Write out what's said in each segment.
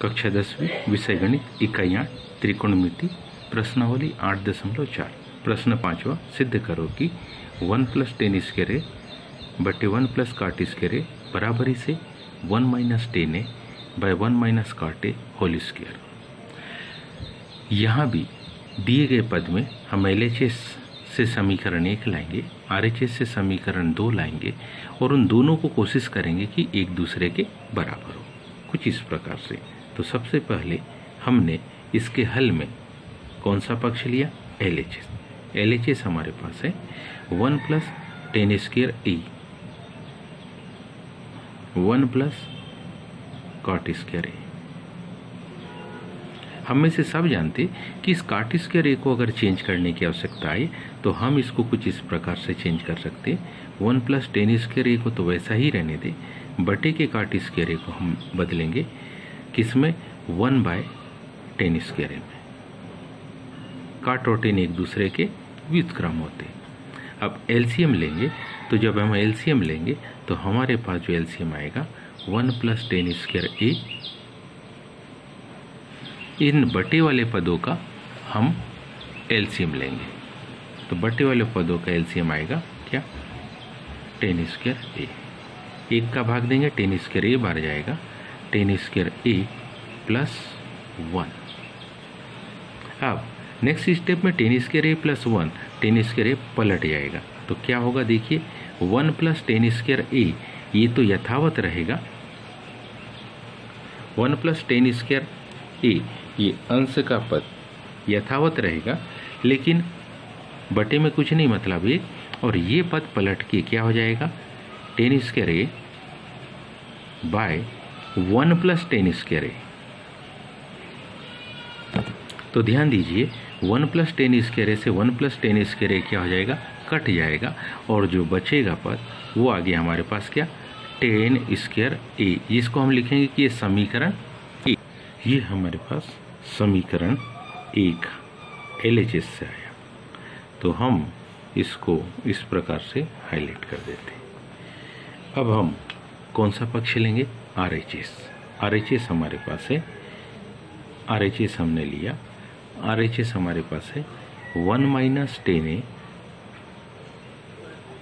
कक्षा दसवीं, विषय गणित, इकाई आठ, त्रिकोणमिति, प्रश्नावली आठ दशमलव चार। प्रश्न पांचवा, सिद्ध करो कि वन प्लस टेन स्केरे बटे वन प्लस काट स्केरे बराबरी से one minus tan A by one minus काटे होल स्केयर यहाँ भी दिए गए पद में हम LHS से समीकरण एक लाएँगे, आरएचएस से समीकरण दो लाएँगे और उन दोनों को कोशिश करेंगे कि एक दूसरे के बराबर हो। कुछ इस प्रकार से। तो सबसे पहले हमने इसके हल में कौन सा पक्ष लिया? L H S L H S हमारे पास है one plus tan square A one plus cot square A हम में से सब जानते कि इस काट स्क्र ए को अगर चेंज करने की आवश्यकता आए तो हम इसको कुछ इस प्रकार से चेंज कर सकते। One plus tan square A को तो वैसा ही रहने दे। बटे के काट स्क्र ए को हम बदलेंगे। किसमें? One by tan square A में। काट और टेन एक दूसरे के व्युतक्रम होते। अब एलसीएम लेंगे तो जब हम एलसीएम लेंगे तो हमारे पास जो एलसीएम आएगा one plus tan square A इन बटे वाले पदों का हम एलसीएम लेंगे। तो बटे वाले पदों का एलसीएम आएगा, क्या? टेन स्क्र ए एक। का भाग देंगे टेन स्क्र ए बार जाएगा। Tan square A plus one. अब नेक्स्ट स्टेप में tan square A plus one, tan square A पलट जाएगा। तो क्या होगा देखिए, one plus tan square A, ये तो यथावत रहेगा। One plus tan square A, ये अंश का पद यथावत रहेगा, लेकिन बटे में कुछ नहीं मतलब ये और ये पद पलट के क्या हो जाएगा, tan square A by one plus tan square A तो ध्यान दीजिए वन प्लस टेन स्क्र से वन प्लस टेन स्क्र क्या हो जाएगा? कट जाएगा। और जो बचेगा पद, वो आगे हमारे पास क्या? Tan square A. जिसको हम लिखेंगे कि ये समीकरण ए। ये हमारे पास समीकरण एक एल एच एस से आया। तो हम इसको इस प्रकार से हाईलाइट कर देते हैं। अब हम कौन सा पक्ष लेंगे? R H S R H S हमारे पास है। आर एच एस हमने लिया। आर एच एस हमारे पास है। One minus tan A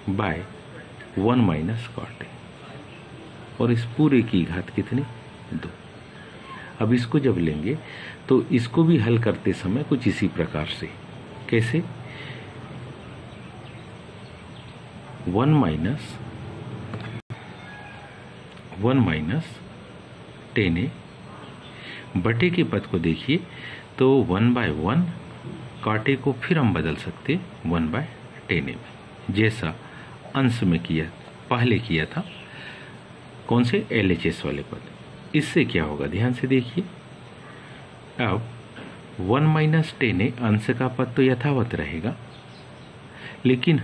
by one minus cot A. और इस पूरे की घात कितनी? दो। अब इसको जब लेंगे तो इसको भी हल करते समय कुछ इसी प्रकार से। कैसे? One minus one minus tan A बटे के पद को देखिए तो वन बाय वन काटे को फिर हम बदल सकते वन बाय टेन ए में। जैसा अंश में किया, पहले किया था, कौन से? एल एच एस वाले पद। इससे क्या होगा? ध्यान से देखिए। अब वन माइनस टेन ए अंश का पद तो यथावत रहेगा, लेकिन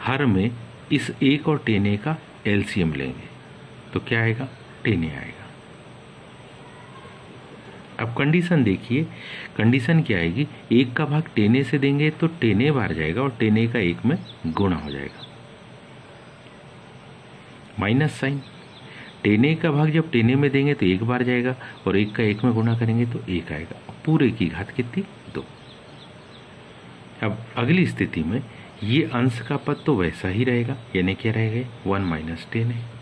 हर में इस एक और टेन ए का एलसीएम लेंगे। तो क्या आएगा? टेन ए आएगा। अब कंडीशन देखिए। कंडीशन क्या आएगी? एक का भाग टेने से देंगे तो टेने बार जाएगा और टेने का एक में गुणा हो जाएगा। माइनस साइन टेने का भाग जब टेने में देंगे तो एक बार जाएगा और एक का एक में गुणा करेंगे तो एक आएगा। पूरे की घात कितनी? दो। अब अगली स्थिति में ये अंश का पद तो वैसा ही रहेगा। यानी क्या रहेगा? वन माइनस टेन है।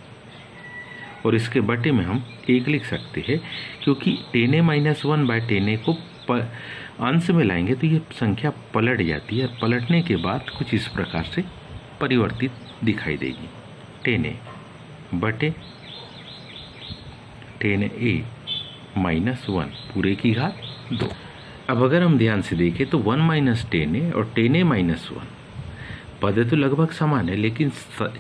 और इसके बटे में हम एक लिख सकते हैं, क्योंकि tan A minus one by tan A को अंश में लाएँगे तो ये संख्या पलट जाती है और पलटने के बाद कुछ इस प्रकार से परिवर्तित दिखाई देगी। टेन ए बटे टेन ए माइनस वन, पूरे की घात दो। अब अगर हम ध्यान से देखें तो वन माइनस टेन ए और टेन ए माइनस वन, पद तो लगभग समान है, लेकिन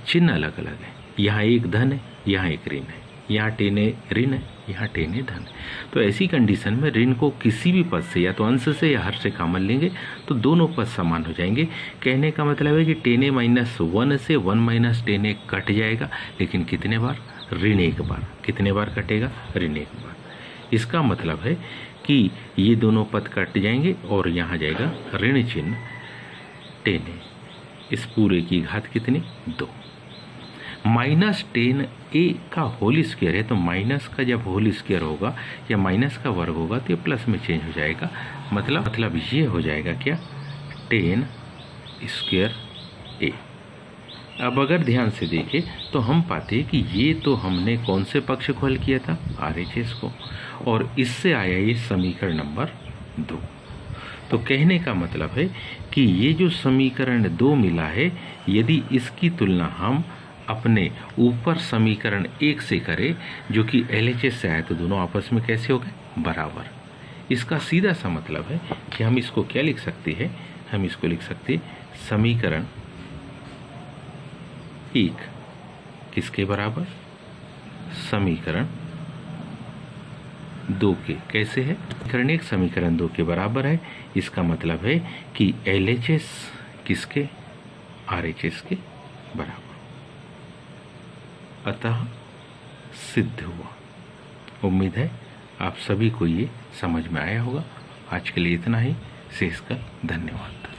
चिन्ह अलग अलग है। यहाँ एक धन है, यहाँ एक ऋण है। यहाँ टेने, ऋण, यहाँ टेने धन। तो ऐसी कंडीशन में ऋण को किसी भी पद से या तो अंश से या हर से कॉमन लेंगे तो दोनों पद समान हो जाएँगे। कहने का मतलब है कि टेने माइनस वन से वन माइनस टेने कट जाएगा, लेकिन कितने बार? ऋण एक बार। कितने बार कटेगा? ऋण एक बार। इसका मतलब है कि ये दोनों पद कट जाएँगे और यहाँ जाएगा ऋण चिन्ह टेने। इस पूरे की घात कितनी? दो। माइनस टेन ए का होल स्क्वायर है तो माइनस का जब होल स्क्वायर होगा, या माइनस का वर्ग होगा तो ये प्लस में चेंज हो जाएगा। मतलब मतलब ये हो जाएगा क्या? टेन स्क्वायर ए अब अगर ध्यान से देखें तो हम पाते हैं कि ये तो हमने कौन से पक्ष को हल किया था? आर एच एस को। और इससे आया ये समीकरण नंबर दो। तो कहने का मतलब है कि ये जो समीकरण दो मिला है, यदि इसकी तुलना हम अपने ऊपर समीकरण एक से करें, जो कि एल एच से आया तो दोनों आपस में कैसे हो गए? बराबर। इसका सीधा सा मतलब है कि हम इसको क्या लिख सकते हैं? हम इसको लिख सकते समीकरण एक। किसके बराबर? समीकरण दो के। कैसे है? समीकरण एक, समीकरण दो के बराबर है। इसका मतलब है कि एल एच एस किसके? आर एच एस के बराबर। अतः सिद्ध हुआ। उम्मीद है आप सभी को ये समझ में आया होगा। आज के लिए इतना ही। शेष का धन्यवाद।